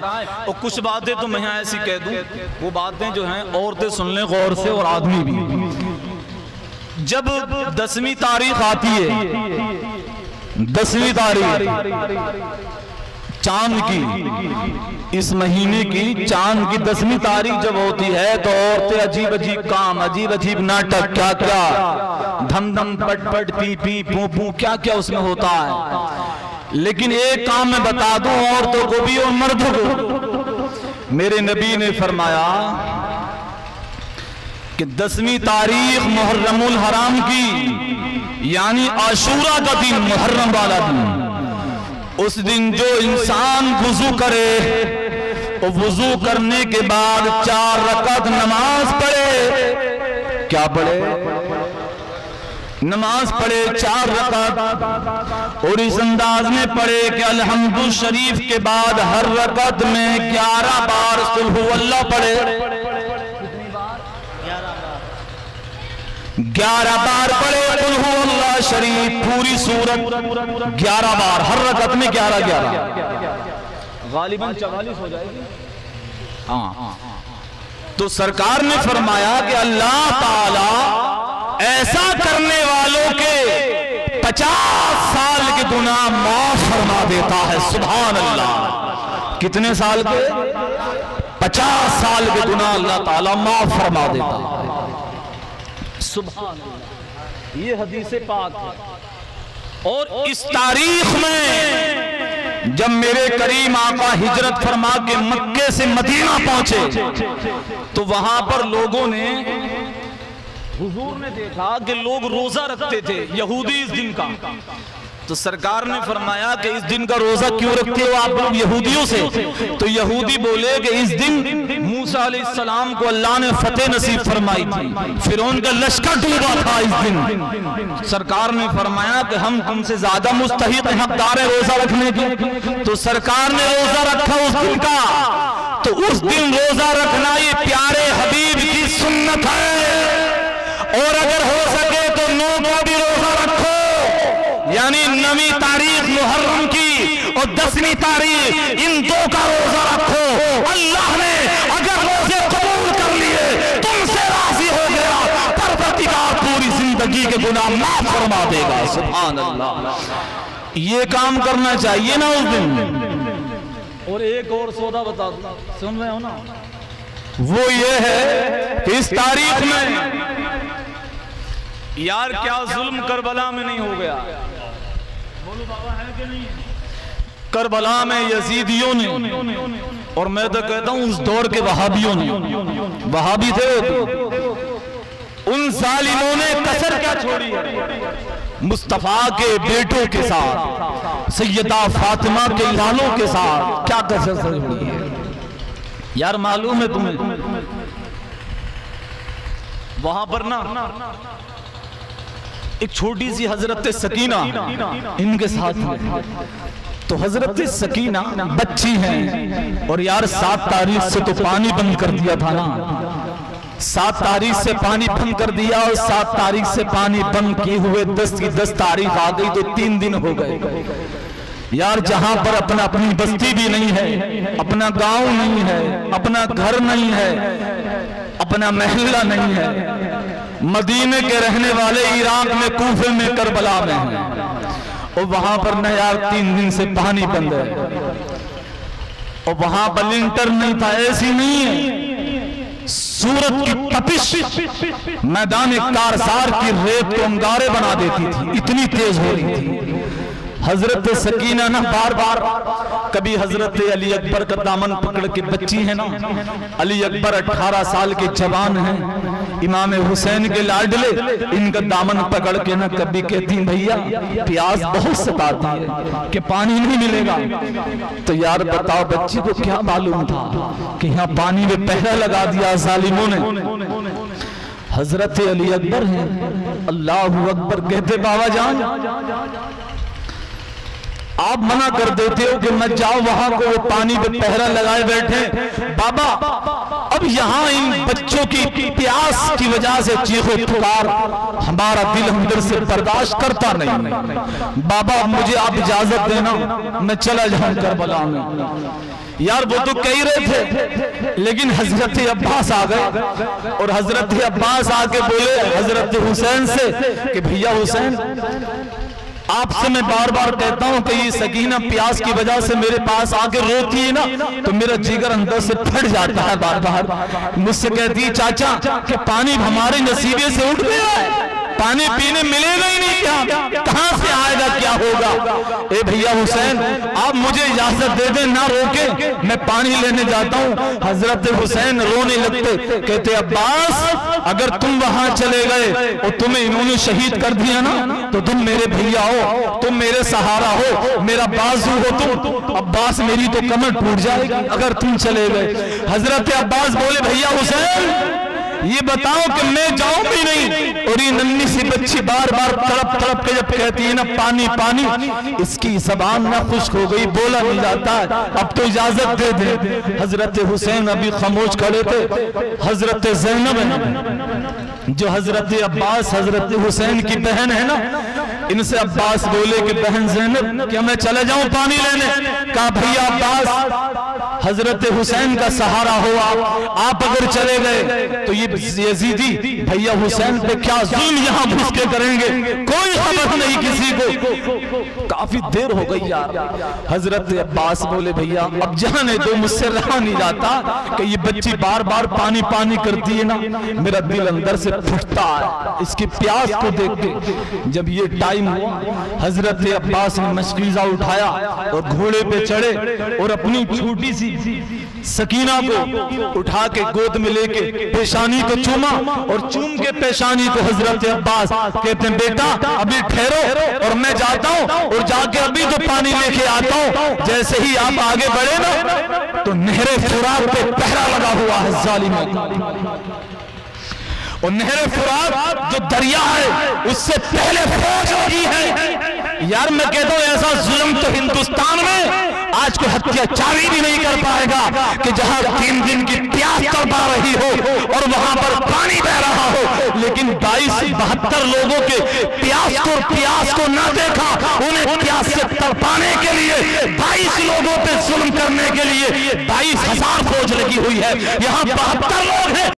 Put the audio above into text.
और कुछ बातें तो मैं यहाँ ऐसी कह दूँ, वो बातें जो हैं, औरतें सुन लें, गौर से और आदमी भी। जब दसवीं तारीख आती है, दसवीं तारीख, चाँद की, इस महीने की चाँद की दसवीं तारीख जब होती है तो औरतें अजीब अजीब काम अजीब अजीब नाटक क्या क्या धम धम पट पट पी पी पू पू क्या क्या उसमें होता है। लेकिन एक काम मैं बता दूँ, औरतों को भी और मर्दों को। मेरे नबी ने फरमाया कि दसवीं तारीख मुहर्रमुल हराम की, यानी आशूरा का दिन, मुहर्रम वाला दिन। उस दिन जो इंसान वज़ू करे वो वज़ू करने के बाद चार रकत नमाज़ पढ़े, क्या पढ़े? नमाज़ पढ़े चार रकत। और इस अंदाज में पढ़े कि अल्हम्दुल शरीफ के बाद हर रकत में ग्यारह बार सुल्ह पढ़े। ग्यारह बार पढ़े अल्लाह शरीफ पूरी सूरत। ग्यारह बार हर रकत में ग्यारह ग्यारह। गालिबन चवालीस हो जाएगी। हाँ। तो सरकार ने फरमाया कि अल्लाह ताला ऐसा करने वालों के पचास साल के गुना माफ़ फरमा देता है सुबह अल्लाह कितने साल के? पचास साल के गुना अल्लाह ताला माफ़ फरमा देता है। सुबह ये हदीस पाक है। और इस तारीख में जब मेरे करीम आका हिजरत फरमा के मक्के से मदीना पहुँचे तो वहाँ पर लोगों ने हुजूर ने देखा कि लोग रोजा रखते थे, यहूदी इस दिन का। तो सरकार ने फरमाया कि इस दिन का रोजा क्यों रखते हो आप लोग यहूदियों से? तो यहूदी बोले कि इस दिन मूसा को अल्लाह ने फतेह नसीब फरमाई थी। फिर उनका लश्कर डूबा था इस दिन। सरकार ने फरमाया कि हम तुमसे ज़्यादा मुस्तहिक हकदार है रोजा रखने के। तो सरकार ने रोजा रखा उस दिन का। तो उस दिन रोजा रखना ये प्यारे हबीब की सुन्नत है। और अगर हो सके तो नौ का भी रोजा रखो। यानी नवी तारीख मुहर्रम की और दसवीं तारीख इन दो का रोजा रखो। अल्लाह ने अगर रोज़े कबूल कर लिए तुमसे राज़ी हो गया। परवरदिगार पूरी ज़िंदगी के गुनाह माफ़ फरमा देगा। सुभान अल्लाह ये काम करना चाहिए ना उस दिन। और एक और सौदा बता दो। सुन रहे हो ना? वो ये है कि इस तारीख में यार क्या जुल्म करबला में नहीं हो गया? बोलो बाबा है कि नहीं करबला में यजीदियों ने और मैं तो कहता हूँ उस दौर के वहाबियों ने। वहाबी थे उन जालिमों ने कसर क्या छोड़ी? है मुस्तफ़ा के बेटों के साथ, सैयदा फातिमा के लालों के साथ क्या कसर छोड़ी है? यार मालूम है तुम्हें? वहाँ पर ना एक छोटी सी हज़रत सकीना इनके साथ तो हज़रत सकीना बच्ची हैं और यार सात तारीख से तो पानी बंद कर दिया था ना। सात तारीख से पानी बंद कर दिया और सात तारीख से पानी बंद किए हुए दस की दस तारीख आ गई तो तीन दिन हो गए। यार जहाँ पर अपना अपनी बस्ती भी नहीं है, अपना गाँव नहीं है, अपना घर नहीं है, अपना महल्ला नहीं है मदीने के रहने वाले इराक में, कूफे में, करबला में हैं। और वहाँ पर न तीन दिन से पानी बंद है। और वहाँ पर लिंटर नहीं था ऐसी नहीं है। सूरत की तपिश मैदान कारसार की रेत को अंगारे बना देती थी। इतनी तेज हो रही थी। हज़रत सकीना ना बार बार कभी हज़रत अली अकबर का दामन पकड़ के बच्ची है ना अली अकबर 18 साल के जवान हैं इमाम हुसैन के लाडले इनका दामन पकड़ के ना कभी कहती भैया प्यास बहुत सताती है कि पानी नहीं मिलेगा तो यार बताओ बच्ची को क्या मालूम था कि यहाँ पानी में पहरा लगा दिया जालिमों ने हज़रत अली अकबर हैं अल्लाह अकबर कहते बाबा जान आप मना कर देते हो कि मत जाओ वहाँ को वो पानी पे पहरा लगाए बैठे। बाबा, अब यहाँ इन बच्चों की प्यास की वजह से चीखो पुकार हमारा दिल अंदर से बर्दाश्त करता नहीं। बाबा मुझे आप इजाज़त देना, मैं चला जाऊँ करबला में। यार, वो तो कह रहे थे, लेकिन हज़रत अब्बास आ गए। और हज़रत अब्बास आके बोले, हज़रत हुसैन से कि, भैया हुसैन आपसे मैं बार बार कहता हूँ कि ये सकीना प्यास की वजह से मेरे पास आके रोती है ना तो मेरा जिगर अंदर से फट जाता है बार बार। मुझसे कहती है, चाचा, कि पानी हमारे नसीबे से उठ गया है। पानी पीने मिलेगा ही नहीं क्या? कहाँ से आएगा? क्या होगा? ए भैया हुसैन, आप मुझे इजाज़त दे दें, ना रोके। मैं पानी लेने जाता हूँ। हज़रत हुसैन रोने लगते, कहते, अब्बास, अगर तुम वहाँ चले गए और तुम्हें इन्होंने शहीद कर दिया ना तो तुम मेरे भैया हो, तुम मेरे सहारा हो, मेरा बाजू हो तुम। अब्बास, मेरी तो कमर टूट जाएगी अगर तुम चले गए। हज़रत अब्बास बोले, भैया हुसैन ये बताओ कि मैं जाऊँ भी नहीं? और ये नन्नी सी बच्ची बार बार तड़प तड़प के जब कहती है ना, पानी पानी। इसकी जबान ना खुश्क हो गई, बोला नहीं जाता। अब तो इजाज़त दे दे। हज़रत हुसैन अभी खामोश खड़े थे। हज़रत जैनब जो हज़रत अब्बास, हज़रत हुसैन की बहन है ना, इनसे अब्बास बोले कि, बहन जैनब, क्या मैं चले जाऊँ पानी लेने? कहा, भैया अब्बास हज़रत हुसैन का सहारा हुआ। आप अगर चले गए तो ये यजीदी भैया हुसैन पे क्या जुल्म यहाँ घुस के करेंगे? कोई खबर नहीं किसी को। काफ़ी देर हो गई यार। हज़रत अब्बास बोले भैया अब जाने दो मुझसे रहा नहीं जाता कि ये बच्ची बार बार पानी पानी करती है ना मेरा दिल अंदर से फुटता है। इसकी प्यास को देख के जब ये टाइम हुआ हज़रत अब्बास ने मशकीजा उठाया और घोड़े पे चढ़े और अपनी छोटी सी सकीना को उठा के गोद में लेके पेशानी को चूमा और चूम के पेशानी को हज़रत अब्बास कहते हैं, बेटा, अभी ठहरो और मैं जाता हूँ और जाके अभी तो पानी लेके आता हूँ। जैसे ही आप आगे बढ़े ना तो नहरे फुराक पे पहरा लगा हुआ है जालिमों और नहर फुरात जो दरिया है, उससे पहले फौज लगी है। यार, मैं कहता हूँ, ऐसा जुल्म तो हिंदुस्तान में आज को हत्याचारी भी नहीं कर पाएगा कि जहाँ तीन दिन की प्यास तड़पा रही हो और वहाँ पर पानी बह रहा हो। लेकिन बाईस बहत्तर लोगों के प्यास को प्यास को ना देखा, उन्हें प्यास से तड़पाने के लिए, बाईस लोगों पे जुल्म करने के लिए बाईस हज़ार फौज लगी हुई है। यहाँ बहत्तर लोग हैं।